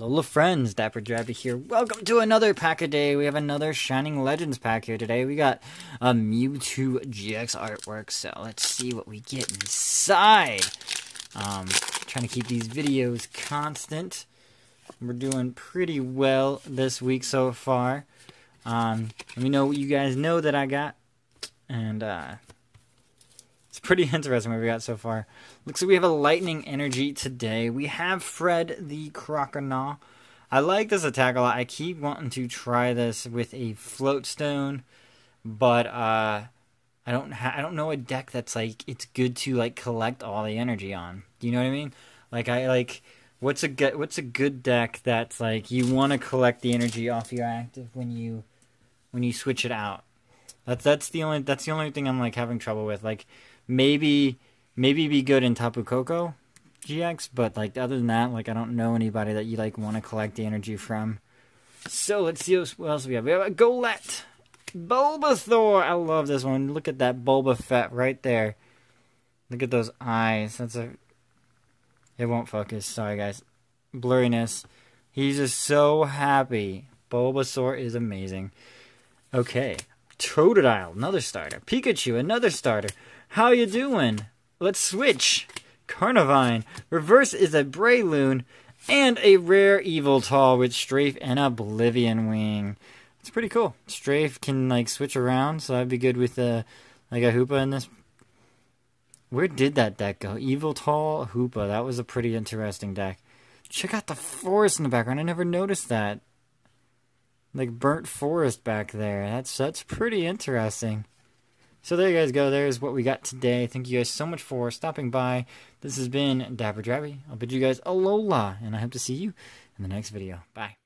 Hello friends, Dapper Draby here. Welcome to another pack a day. We have another Shining Legends pack here today. We got a Mewtwo GX artwork, so let's see what we get inside. Um, trying to keep these videos constant. We're doing pretty well this week so far. Um, let me know what you guys know that I got. And, uh, it's pretty interesting what we got so far. Looks like we have a lightning energy today. We have Fred the Croconaw. I like this attack a lot. I keep wanting to try this with a float stone, but uh, I don't I don't know a deck that's like it's good to like collect all the energy on. Do you know what I mean? Like I like what's a good what's a good deck that's like you want to collect the energy off your active when you when you switch it out. That's that's the only that's the only thing I'm like having trouble with. Like maybe maybe be good in Tapu Koko GX, but like other than that, like I don't know anybody that you like want to collect the energy from. So let's see what else we have. We have a Golett, Bulbasaur. I love this one. Look at that Bulba Fett right there. Look at those eyes. That's a. It won't focus. Sorry guys. Blurriness. He's just so happy. Bulbasaur is amazing. Okay. Totodile, another starter. Pikachu, another starter. How you doing? Let's switch. Carnivine. Reverse is a Breloom. And a rare Yveltal with Strafe and Oblivion Wing. It's pretty cool. Strafe can like switch around, so that'd be good with uh, like a Hoopa in this. Where did that deck go? Yveltal, Hoopa. That was a pretty interesting deck. Check out the forest in the background. I never noticed that. Like burnt forest back there. That's that's pretty interesting. So there you guys go. There's what we got today. Thank you guys so much for stopping by. This has been Dapper Draby. I'll bid you guys alola, and I hope to see you in the next video. Bye.